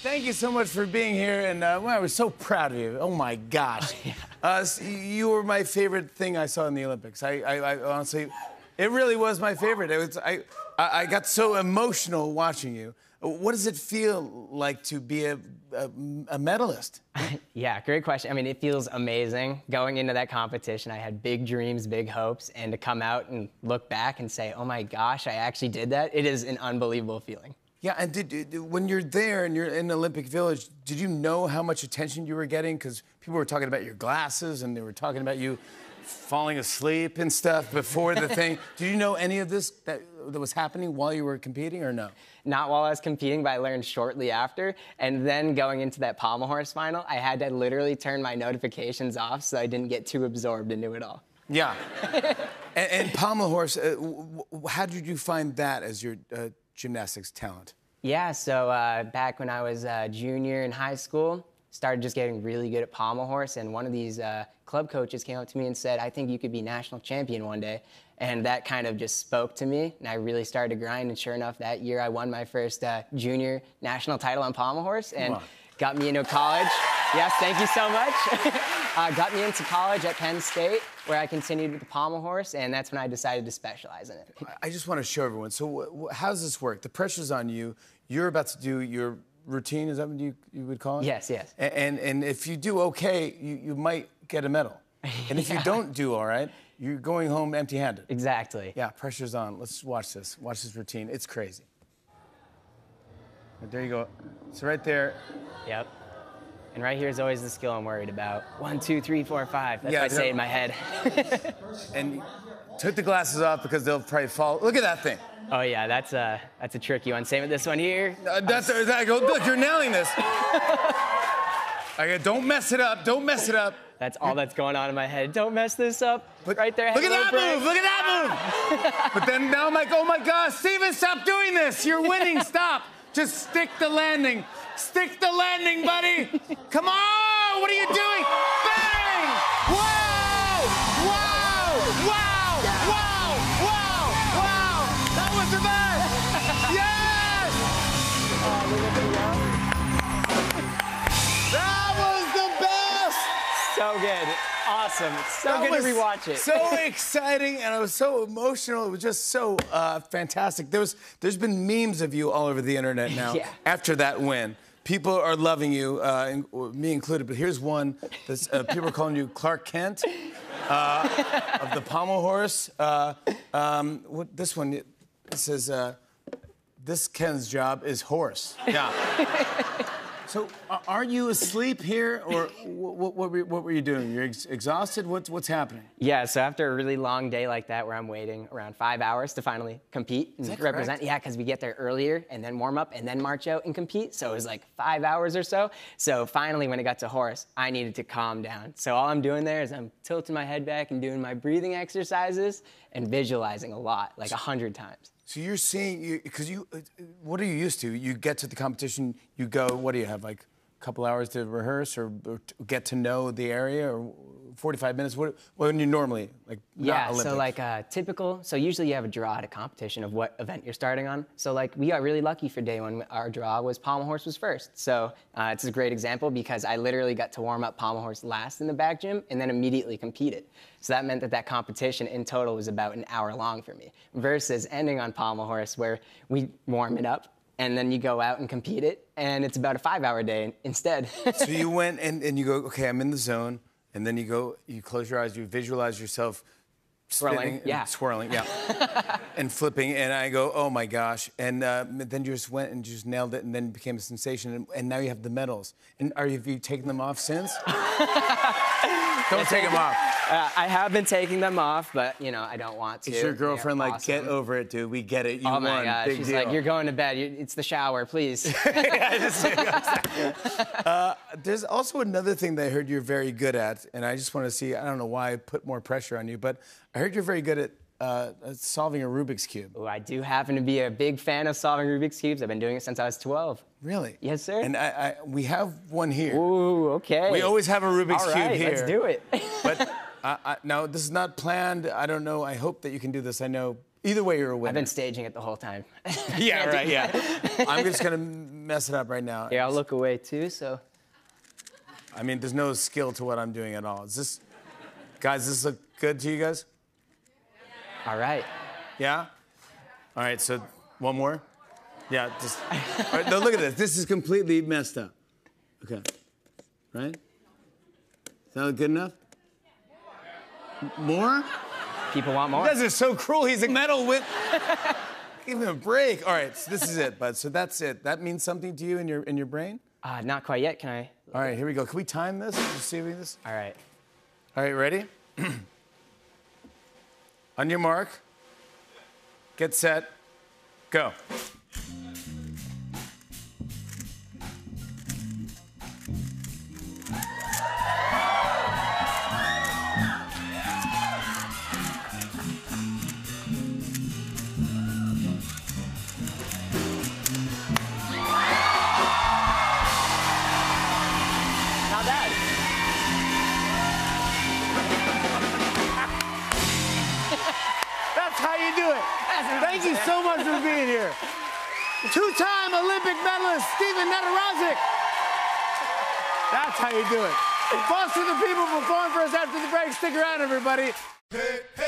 Thank you so much for being here, and uh, well, I was so proud of you. Oh my gosh, uh, s- you were my favorite thing I saw in the Olympics. I, I, I honestly, it really was my favorite. It was, I, I I got so emotional watching you. What does it feel like to be a, a, a medalist? Yeah, great question. I mean, it feels amazing going into that competition. I had big dreams, big hopes, and to come out and look back and say, "Oh my gosh, I actually did that." It is an unbelievable feeling. Yeah, and did, when you're there and you're in Olympic Village, did you know how much attention you were getting? Because people were talking about your glasses and they were talking about you falling asleep and stuff before the thing. Did you know any of this that, that was happening while you were competing or no? Not while I was competing, but I learned shortly after. And then going into that pommel horse final, I had to literally turn my notifications off so I didn't get too absorbed into it all. Yeah. and, and pommel horse, uh, how did you find that as your uh, gymnastics talent? Yeah, so uh, back when I was a junior in high school, started just getting really good at pommel horse, and one of these uh, club coaches came up to me and said, "I think you could be national champion one day," and that kind of just spoke to me, and I really started to grind. And sure enough, that year I won my first uh, junior national title on pommel horse, and Wow. got me into college. Yes, thank you so much. uh, got me into college at Penn State, where I continued with the pommel horse, and that's when I decided to specialize in it. I- just want to show everyone. So, how does this work? The pressure's on you. You're about to do your routine. Is that what you, you would call it? Yes, yes. A- And and if you do okay, you, you might get a medal. And if you don't do all right, you're going home empty-handed. Exactly. Yeah, pressure's on. Let's watch this. Watch this routine. It's crazy. There you go. So right there. Yep. And right here is always the skill I'm worried about. One, two, three, four, five. That's Yeah, what I say in my head. And took the glasses off because they'll probably fall. Look at that thing. oh yeah, that's a that's a tricky one. Same with this one here. Uh, that's, I go, look, you're nailing this. I go, don't mess it up. Don't mess it up. That's all that's going on in my head. Don't mess this up. right there. Look at that Brett. move. Look at that move. but then now I'm like, oh my gosh, Stephen, stop doing this. You're winning. Stop. Just stick the landing. Stick the landing, buddy. Come on. What are you doing? Bang! Wow! Wow! Wow! Wow! Wow! Wow! That was the best. Yes! That was the best. So good. Awesome. So That good to rewatch it. So exciting, and I was so emotional. It was just so uh, fantastic. There was, there's been memes of you all over the internet now Yeah. after that win. People are loving you, uh, me included. But here's one that's uh, people are calling you Clark Kent uh, of the pommel horse. Uh, um, what, this one says, uh, "This Ken's job is horse." Yeah. So, are you asleep here, or what, what, were, what were you doing? You're ex- exhausted. What's what's happening? Yeah, so after a really long day like that, where I'm waiting around five hours to finally compete and represent, correct? yeah, because we get there earlier and then warm up and then march out and compete. So it was like five hours or so. So finally, when it got to horse, I needed to calm down. So all I'm doing there is I'm tilting my head back and doing my breathing exercises and visualizing a lot, like a hundred times. So you're seeing, because you, uh, what are you used to? You get to the competition, you go. What do you have, like a couple hours to rehearse or, or get to know the area, or 45 minutes? What when you normally like? not Yeah, so like uh, typical. So usually you have a draw at a competition of what event you're starting on. So like we got really lucky for day one. Our draw was pommel horse was first. So uh, it's a great example because I literally got to warm up pommel horse last in the back gym and then immediately competed. So that meant that that competition in total was about an hour long for me. Versus ending on pommel horse where we warm it up and then you go out and compete it and it's about a five-hour day instead. so you went and, and you go, okay, I'm in the zone, and then you go, you close your eyes, you visualize yourself Swirling, yeah. swirling, yeah, and flipping, and I go, oh my gosh, and uh, then you just went and just nailed it, and then it became a sensation, and, and now you have the medals. And are you, have you taken them off since? Don't take them off. Uh, I have been taking them off, but you know I don't want to. Is your They're girlfriend like, get over it, dude? We get it. You Oh my won. god, Big she's deal. like, you're going to bed. You- It's the shower, please. Uh, There's also another thing that I heard you're very good at, and I just want to see. I don't know why I put more pressure on you, but I heard you're very good at, uh, solving a Rubik's cube. Ooh, I do happen to be a big fan of solving Rubik's cubes. I've been doing it since I was 12. Really? Yes, sir. And I, I we have one here. Ooh, okay. We always have a Rubik's All cube right, here. let's do it. But I, I, now this is not planned. I don't know. I hope that you can do this. I know. Either way, you're a winner. I've been staging it the whole time. yeah, right. Yeah. I'm just gonna mess it up right now. Yeah, I'll look away too. So I mean, there's no skill to what I'm doing at all. Is this, guys? Does this look good to you guys? All right. Yeah. All right. So one more. Yeah. Just. All right, no, look at this. This is completely messed up. Okay. Right. Is that good enough? More? People want more. You guys are so cruel. He's a metal with. Give him a break. All right. So this is it, bud. So that's it. That means something to you in your in your brain. Uh, not quite yet. Can I? All right. Here we go. Can we time this? Just see if we this. All right. All right, ready? On your mark, get set, go. Thank you so much for being here. Two-time Olympic medalist Stephen Nedoroscik. That's how you do it. Foster the People perform for us after the break. Stick around, everybody. Hey, hey.